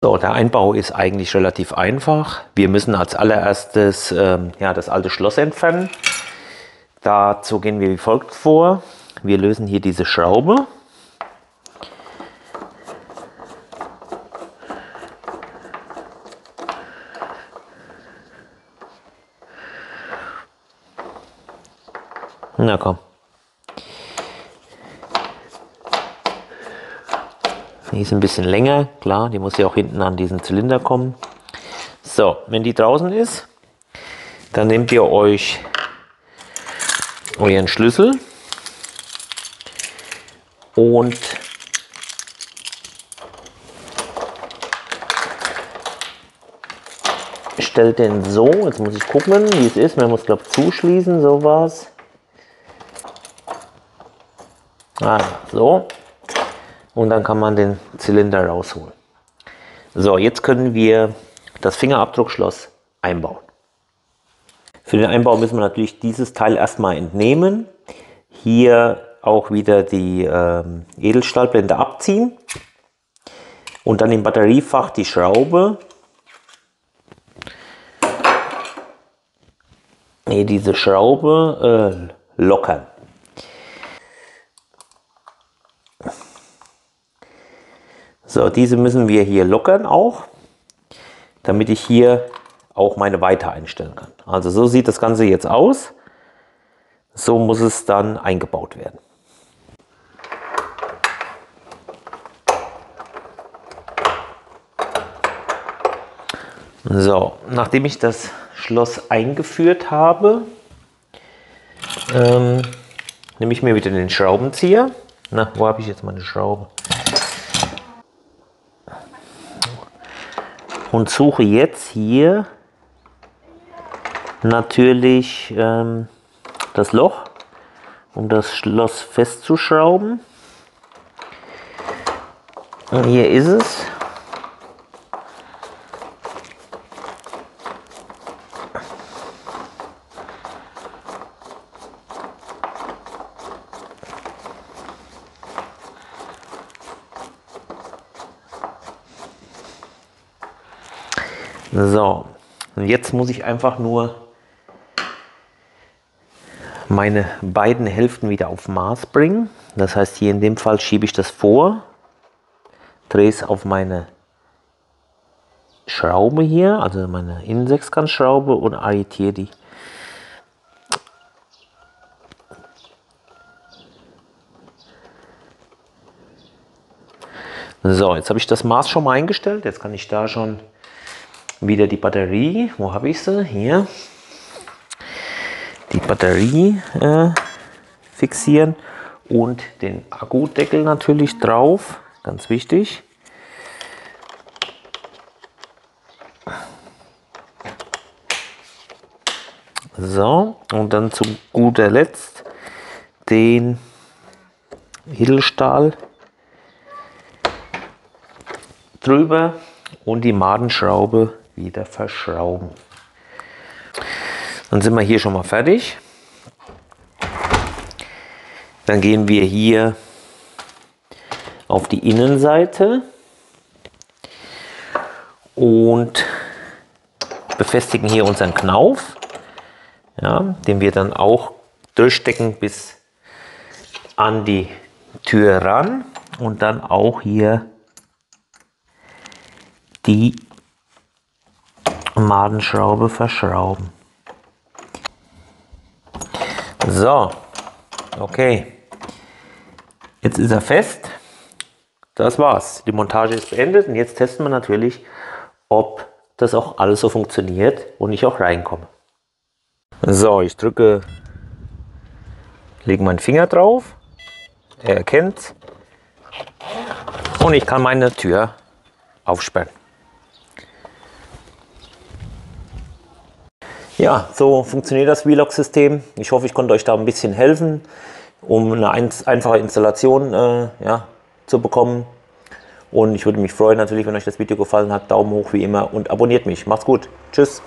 So, der Einbau ist eigentlich relativ einfach. Wir müssen als allererstes ähm, ja, das alte Schloss entfernen. Dazu gehen wir wie folgt vor. Wir lösen hier diese Schraube. Na komm. Die ist ein bisschen länger, klar, die muss ja auch hinten an diesen Zylinder kommen. So, wenn die draußen ist, dann nehmt ihr euch euren Schlüssel und stellt den so, jetzt muss ich gucken, wie es ist, man muss glaube zuschließen, sowas. Ah, so. Und dann kann man den Zylinder rausholen. So, jetzt können wir das Fingerabdruckschloss einbauen. Für den Einbau müssen wir natürlich dieses Teil erstmal entnehmen. Hier auch wieder die ähm, Edelstahlblende abziehen. Und dann im Batteriefach die Schraube. Nee, diese Schraube äh, lockern. So, diese müssen wir hier lockern auch, damit ich hier auch meine Weite einstellen kann. Also so sieht das Ganze jetzt aus. So muss es dann eingebaut werden. So, nachdem ich das Schloss eingeführt habe, ähm, nehme ich mir wieder den Schraubenzieher. Na, wo habe ich jetzt meine Schraube? Und suche jetzt hier natürlich ähm, das Loch, um das Schloss festzuschrauben. Und hier ist es. So, und jetzt muss ich einfach nur meine beiden Hälften wieder auf Maß bringen. Das heißt, hier in dem Fall schiebe ich das vor, drehe es auf meine Schraube hier, also meine Innensechskantschraube und arretiere die. So, jetzt habe ich das Maß schon mal eingestellt. Jetzt kann ich da schon wieder die Batterie. Wo habe ich sie? Hier. Die Batterie äh, fixieren und den Akkudeckel natürlich drauf. Ganz wichtig. So, und dann zu guter Letzt den Edelstahl drüber und die Madenschraube wieder verschrauben. Dann sind wir hier schon mal fertig. Dann gehen wir hier auf die Innenseite und befestigen hier unseren Knauf, ja, den wir dann auch durchstecken bis an die Tür ran und dann auch hier die Madenschraube verschrauben. So, okay. Jetzt ist er fest. Das war's. Die Montage ist beendet und jetzt testen wir natürlich, ob das auch alles so funktioniert und ich auch reinkomme. So, ich drücke, lege meinen Finger drauf. Er erkennt und ich kann meine Tür aufsperren. Ja, so funktioniert das Vlog-System. Ich hoffe, ich konnte euch da ein bisschen helfen, um eine einfache Installation äh, ja, zu bekommen. Und ich würde mich freuen natürlich, wenn euch das Video gefallen hat. Daumen hoch wie immer und abonniert mich. Macht's gut. Tschüss.